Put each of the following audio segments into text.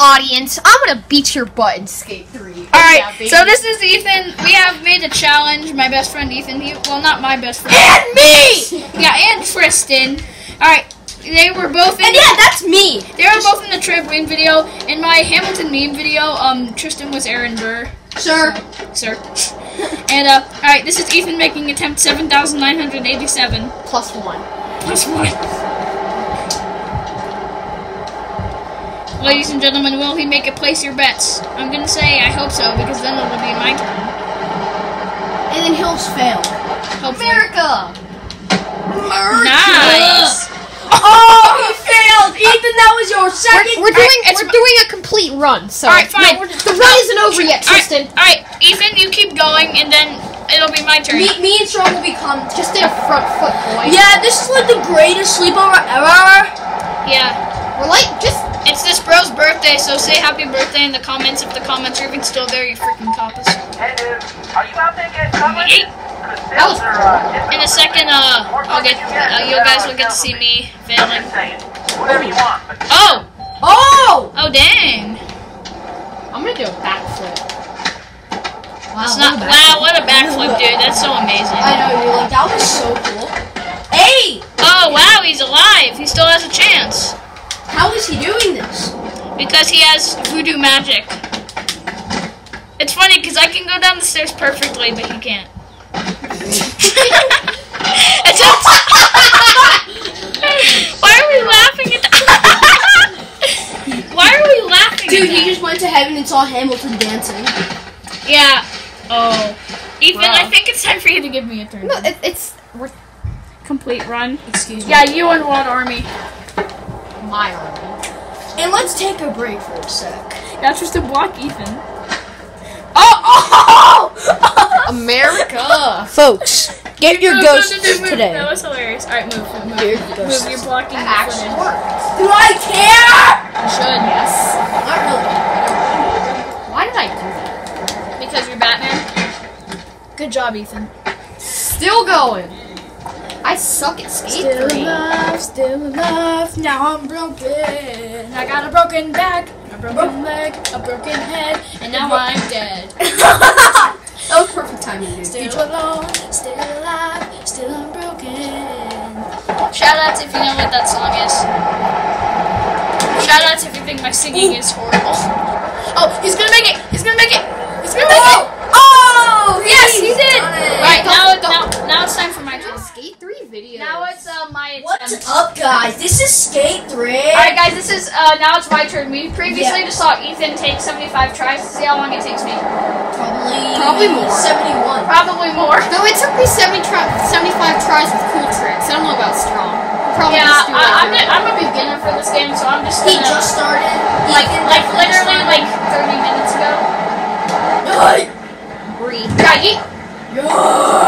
audience, I'm gonna beat your butt in Skate 3. All right, so this is Ethan. We have made a challenge. My best friend Ethan. He, well, not my best friend. And me! Yeah, and Tristan. All right, they were both in. And yeah, that's me! They were both in the trampoline video. In my Hamilton meme video, um, Tristan was Aaron Burr. Sir. Sir. And uh, all right, this is Ethan making attempt seven thousand nine hundred eighty-seven Plus one. plus one. Ladies and gentlemen, will he make it? Place your bets. I'm gonna say I hope so because then it'll be my turn. And then he'll fail. Hopefully. America! Nice. Oh, he failed! Ethan, that was your We're, second. we're doing it's we're doing a complete run, so All right, fine. No, we're- the run isn't over yet, All right, Tristan. all right, Ethan, you keep going, and then it'll be my turn. Me, me and Strong will become. Just a front foot, boy. Yeah, this is like the greatest sleepover ever. Yeah, We're like just it's this bro's birthday, so say happy birthday in the comments if the comments are even still there, you freaking coppers. Hey dude, are you out there getting covered? Yeet. Cause That was sales are, uh, In a second, uh, I'll get, uh, you guys will get to see me failing. whatever you want, Oh, Oh! oh dang. I'm gonna do a backflip. That's not, wow, what a backflip, dude. That's so amazing. I know, you're like, that was so cool. Hey! Oh, wow, he's alive. He still has a chance. How is he doing this? Because he has voodoo magic. It's funny because I can go down the stairs perfectly, but he can't. it's just... Why are we laughing at that? Why are we laughing Dude, at he just went to heaven and saw Hamilton dancing. Yeah. Oh. Ethan, I think it's time for you to give me a turn. No, it, it's we're Complete run. Excuse me. Yeah, you and one army. My army. And let's take a break for a sec. That's just to block Ethan. Oh! oh! America. Folks, get your Move, move, ghosts move, move, move. today. That was hilarious. Alright, move, move, move. Your Move, ghosts. you're blocking the Actually works. Do I care? You should, yes. Not really. Why did I do that? Because you're Batman. Good job, Ethan. Still going. I suck at skate three. alive, still alive. Now I'm broken. I got a broken back, a broken oh. leg, a broken head, and now I'm dead. That was perfect timing, dude. Still alone, still alive, still unbroken. Shout out if you know what that song is. Shout out if you think my singing is horrible. Oh, he's gonna make it! He's gonna make it! He's gonna make it! Oh! oh! Yes, he did! Right, now, now, now it's time for my turn. Skate three video. Now it's uh, my What's attempt. up, guys? This is Skate 3. Alright guys, this is, uh, now it's my turn. We previously Yeah. just saw Ethan take 75 tries to see how long it takes me. Probably, Probably more. 71. Probably more. No, it took me 70 try- 75 tries with cool tricks. I don't know about strong. Probably Yeah, just do I, I'm, like a, I'm a beginner for this game, so I'm just He gonna, just started. like, Ethan like just literally started. like 30 minutes ago. Yay! breathe. Yeah,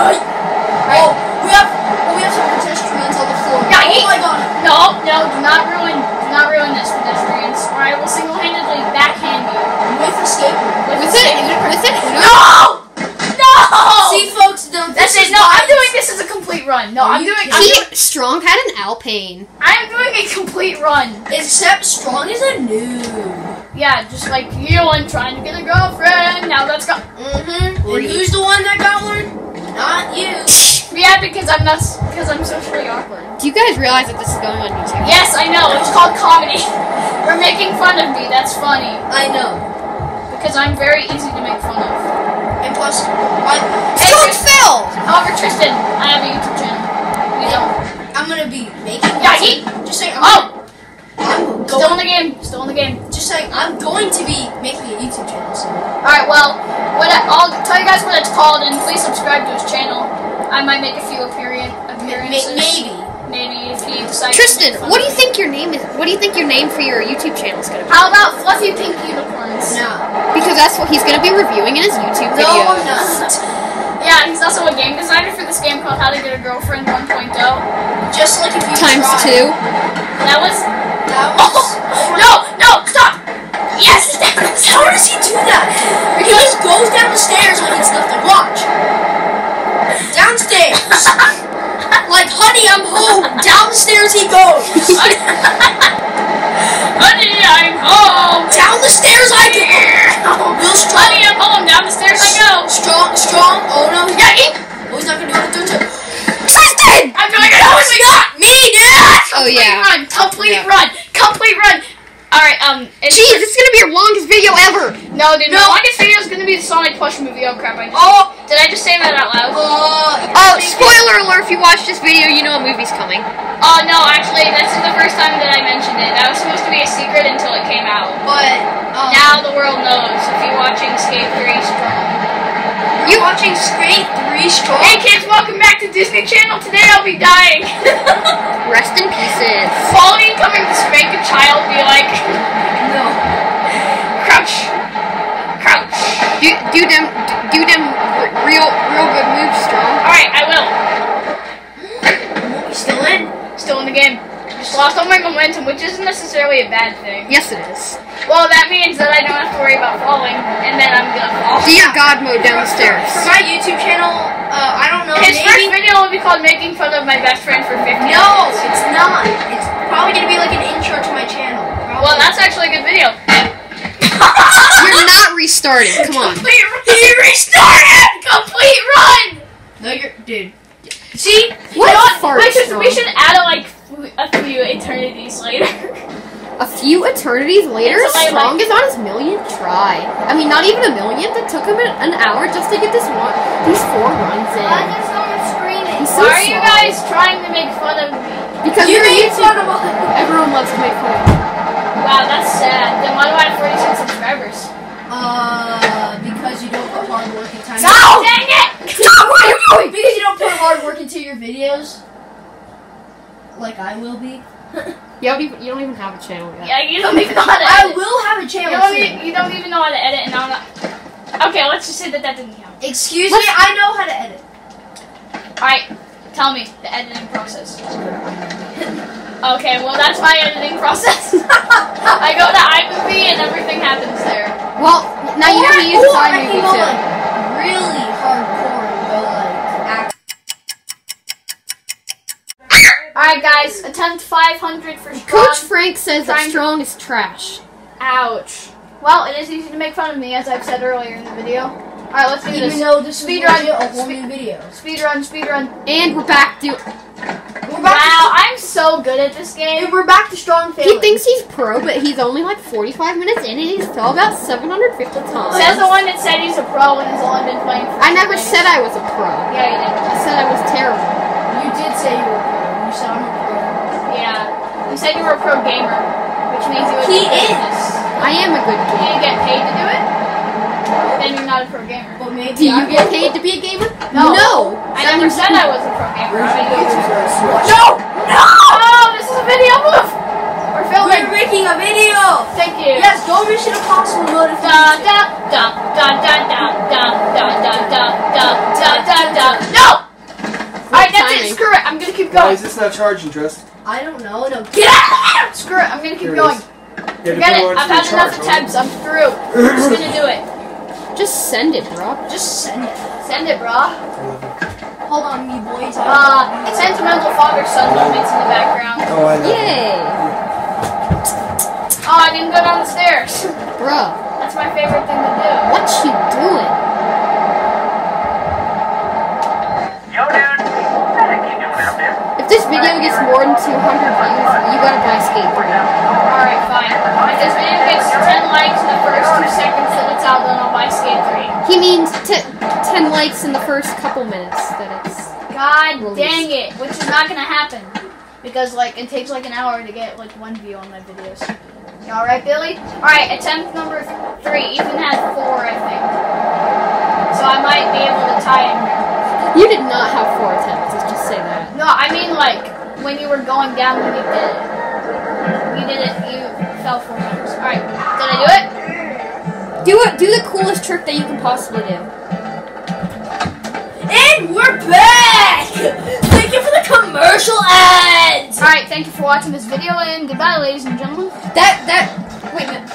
No, no, do not ruin, do not ruin this, pedestrians, or I will single-handedly backhand you. With a skateboard. With it, with it. No! No! See, folks, no, That's it. No, I'm doing this as a complete run. No, Are I'm doing. I'm doing. Strong had an Alpine. I'm doing a complete run. Except Strong is a noob. Yeah, just like you and trying to get a girlfriend. Now that's go. Mm-hmm. And who's the one that got one? Not you. Yeah, because I'm not. Because I'm socially awkward. Do you guys realize that this is going on YouTube? Yes, I know. It's called comedy. We're making fun of me. That's funny I know. because I'm very easy to make fun of. And plus, I, Strong fell. However, Tristan, I have a YouTube channel. You don't. I'm gonna be making. Yeah, he- Just saying. I'm, Oh, I'm still in the game. Still in the game. Just saying. I'm going to be making a YouTube channel. soon. All right. Well, what I, I'll tell you guys what it's called, and please subscribe to his channel. I might make a few appearance appearances. maybe. Maybe if he decides. to Tristan, what do you think your name is? What do you think your name for your YouTube channel is gonna be? How about fluffy pink unicorns? No. Because that's what he's gonna be reviewing in his YouTube No, videos. I'm not. Yeah, he's also a game designer for this game called How to Get a Girlfriend 1.0. Just like if you Times tried. two. That was. That was. Oh, no, no, stop! Yes! How does he do that? He just goes down the stairs like it's nothing. like, honey, I'm home. Downstairs he goes. honey, I'm home. Down the stairs I go. Real strong. Honey, I'm home. Down the stairs I go. Strong, strong. Oh no. Yeah, he. Oh, he's not gonna do it. Don't you? Tristan! I'm doing it. No, it's not me, dude. Oh yeah. Complete run. Complete run. Complete run. All right. Um. Geez, this is gonna be your longest video ever. No, dude. No. The longest video is gonna be the Sonic plush movie. Oh crap! I just, Oh. did I just say that out loud? Uh. Oh, spoiler alert! If you watch this video, you know a movie's coming. Oh no, actually, this is the first time that I mentioned it. That was supposed to be a secret until it came out. But um, Now the world knows. If you're watching Skate 3 Strong. you watching Skate Three Strong. Hey kids, welcome back to Disney Channel. Today I'll be dying. Rest in pieces. Pauline coming to spank a child, be like, No. Do, do them, do them real, real good moves, strong. All right, I will. You still in? Still in the game. Just lost all my momentum, which isn't necessarily a bad thing. Yes, it is. Well, that means that I don't have to worry about falling, and then I'm gonna fall. Dear God mode downstairs. For my YouTube channel, uh, I don't know. His first video will be called "Making Fun of My Best Friend for 50 No, Minutes." it's not. It's probably gonna be like an intro to my channel. Probably. Well, that's actually a good video. You're not restarting. Come on. Complete run. He restarted. Complete run. no, you're dude. See, What You know what? fart, we, should, we should add a, like f- a few eternities later. A few eternities later, It's like- Strong is on his millionth try. I mean, not even a million. That took him an an hour just to get this one, these four runs in. there's someone screaming? He's so Why are you guys trying to make fun of me? Because You you're a made YouTuber. fun of us. Everyone loves to make fun of you. Wow, that's sad. Then why do I have 46 subscribers? Uh, because you don't put hard work into time. Stop! Dang it! Stop! Because you don't put hard work into your videos. Like I will be. You don't even, you don't even have a channel yet. Yeah, you don't even know how to I will have a You channel don't, soon. even, you don't even know how to edit, and I'm not. Okay, let's just say that that didn't count. Excuse me, I know how to edit. Alright, tell me the editing process. Okay, well, that's my editing process. I go to iMovie and everything happens there. Well, now you know how to use Or- or iMovie too. like, really hardcore and go like act. Alright, guys, attempt 500 for strong. Coach Frank says that Trying- Strong is trash. Ouch. Well, it is easy to make fun of me, as I've said earlier in the video. Alright, let's do Even this. though this Speed run. legit a whole Speed- new video. Speed run, speed run. And we're back to. We're back. Wow, I'm so good at this To, game. we're back to strong He thinks he's pro, but he's only like 45 minutes in and he's fell about 750 times. Says the one that said he's a pro and has only been playing for I never two said I was a pro. Yeah, you did. I said I was terrible. You did say you were pro. You said I'm a pro. Yeah. You said you were a pro gamer, which means you would He be good is. at. I am a good Do you get paid to do it? Then you're not a pro gamer. But maybe Do you I get paid to be a gamer? No. No. I That never said I was a pro gamer. I No! no! Oh, this is a video move! We're We're filming. making a video! Thank you. Yes, go Mission Impossible mode if you Da need to. da da da da da da da da da da da da da. No! Alright, that's timing. it. Screw it. I'm gonna keep going. Why going. is this not charging, Trust? I don't know. No. Get out! Screw it. I'm gonna keep Here going. Forget it. I've had enough recharged, attempts. I'm through. I'm just gonna do it. Just send it, bro. Just send it. Send it, brah. Hold on, me boys. Uh, sentimental father-son moments in the background. Oh, I know. Yay. Oh, I didn't go down the stairs. Bro, That's my favorite thing to do. what you doing? This gets more than 200 views, you gotta buy Skate 3. Alright, fine. If this video gets 10 likes in the first two seconds that it's out, then I'll buy Skate 3. He means t- 10 likes in the first couple minutes that it's... God Release. dang it, which is not gonna happen. Because, like, it takes like an hour to get, like, one view on my videos. You alright, Billy? Alright, attempt number three. Ethan has four, I think. So I might be able to tie here. You did not have four attempts, let's just say that. No, I mean, like, when you were going down when you did it. You did it, you fell four times. Alright, did I do it? Do it. Do the coolest trick that you can possibly do. And we're back! Thank you for the commercial ads! Alright, thank you for watching this video, and goodbye, ladies and gentlemen. That, that, wait a minute.